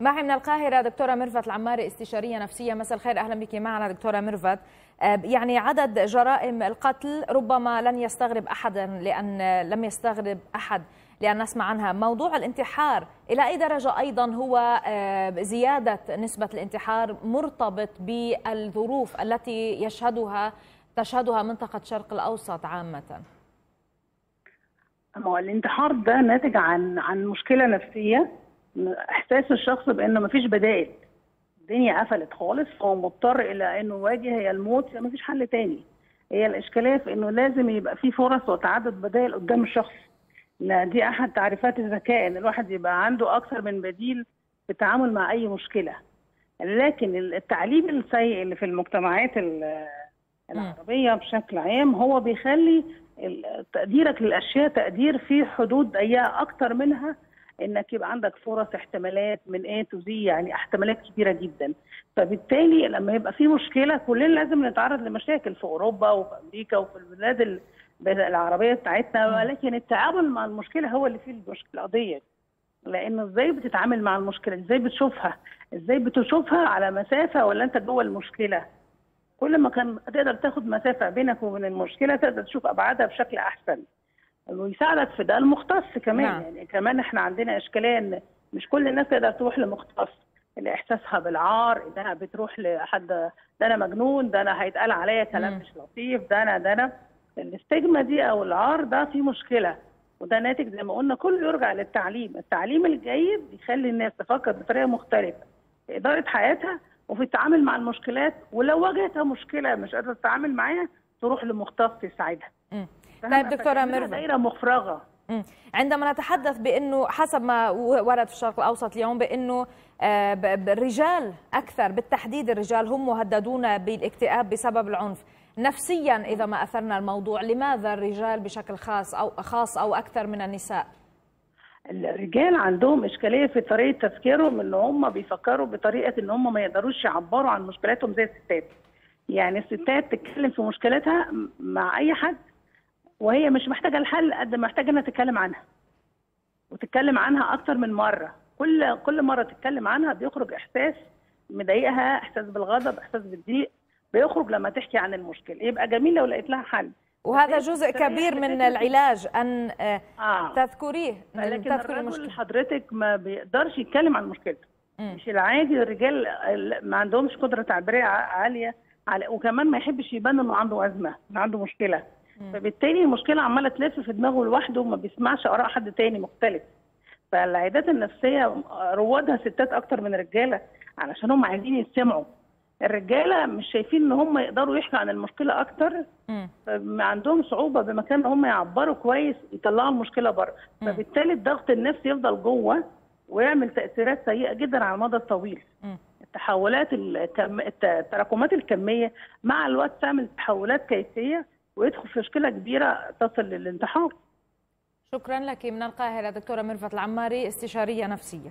معي من القاهرة دكتورة ميرفت العماري استشارية نفسية. مساء الخير. أهلا بك معنا دكتورة ميرفت. يعني عدد جرائم القتل ربما لن يستغرب أحدا لأن لم يستغرب أحد لأن نسمع عنها. موضوع الانتحار إلى أي درجة أيضا هو زيادة نسبة الانتحار مرتبط بالظروف التي يشهدها تشهدها منطقة الشرق الأوسط عامة؟ الانتحار ده ناتج عن عن مشكلة نفسية إحساس الشخص بإنه مفيش بدائل. الدنيا قفلت خالص فهو مضطر إلى إنه يواجه هي الموت مفيش حل تاني. هي الإشكالية في إنه لازم يبقى في فرص وتعدد بدائل قدام الشخص. لا دي أحد تعريفات الذكاء إن الواحد يبقى عنده أكثر من بديل في التعامل مع أي مشكلة. لكن التعليم السيء اللي في المجتمعات العربية بشكل عام هو بيخلي تقديرك للأشياء تقدير في حدود ضيقة أكتر منها إنك يبقى عندك فرص احتمالات من A تو Z يعني احتمالات كبيره جدا. فبالتالي لما يبقى في مشكلة كلنا لازم نتعرض لمشاكل في أوروبا وفي أمريكا وفي البلاد العربية بتاعتنا. ولكن التعامل مع المشكلة هو اللي فيه المشكلة القضية لأنه إزاي بتتعامل مع المشكلة؟ إزاي بتشوفها؟ إزاي بتشوفها على مسافة ولا أنت جوه المشكلة؟ كل ما كان تقدر تاخد مسافة بينك وبين المشكلة تقدر تشوف أبعادها بشكل أحسن. ويساعدك في ده المختص كمان. نعم. يعني كمان إحنا عندنا إشكالية إن مش كل الناس تقدر تروح لمختص. اللي إحساسها بالعار انها بتروح لحد ده أنا مجنون ده أنا هيتقال عليا كلام مش لطيف ده أنا ده أنا. الاستجمة دي أو العار ده في مشكلة. وده ناتج زي ما قلنا كله يرجع للتعليم. التعليم الجيد بيخلي الناس تفكر بطريقة مختلفة. في إدارة حياتها وفي التعامل مع المشكلات ولو واجهتها مشكلة مش قادرة تتعامل معاها تروح لمختص يساعدها. طيب دكتورة ميرفت. دايرة مفرغة. عندما نتحدث بأنه حسب ما ورد في الشرق الأوسط اليوم بأنه الرجال أكثر بالتحديد الرجال هم مهددون بالاكتئاب بسبب العنف. نفسيا إذا ما أثرنا الموضوع لماذا الرجال بشكل خاص أو خاص أو أكثر من النساء؟ الرجال عندهم إشكالية في طريقة تفكيرهم إن هم بيفكروا بطريقة إن هم ما يقدروش يعبروا عن مشكلاتهم زي الستات. يعني الستات تتكلم في مشكلتها مع أي حد وهي مش محتاجة الحل قد ما محتاجة إنها تتكلم عنها. وتتكلم عنها أكتر من مرة. كل كل مرة تتكلم عنها بيخرج إحساس مضايقها إحساس بالغضب إحساس بالضيق بيخرج لما تحكي عن المشكلة. يبقى جميل لو لقيت لها حل. وهذا جزء كبير من العلاج أن آه. تذكريه لكن الرجل حضرتك ما بيقدرش يتكلم عن مشكلته. مش العادي الرجال ما عندهمش قدرة تعبيرية عالية على وكمان ما يحبش يبان إنه عنده أزمة عنده مشكلة. فبالتالي المشكلة عمالة تلف في دماغه لوحده وما بيسمعش آراء حد تاني مختلف. فالعيادات النفسية روادها ستات أكتر من رجالة علشان هم عايزين يسمعوا الرجالة مش شايفين إن هم يقدروا يحكوا عن المشكلة أكتر. عندهم صعوبة بمكان ان هم يعبروا كويس يطلعوا المشكلة بره. فبالتالي الضغط النفسي يفضل جوه ويعمل تأثيرات سيئة جدا على المدى الطويل. التحولات. التراكمات الكمية مع الوقت تعمل تحولات كيفية ويدخل في مشكلة كبيرة تصل للانتحار. شكرا لك من القاهرة دكتورة ميرفت العماري استشارية نفسية.